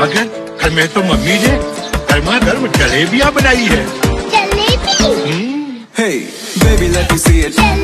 मगर कल मैं तो मम्मी ने गर्मा गर्म जलेबियाँ बनाई है जलेबी? हम्म। hey, baby, let me see it.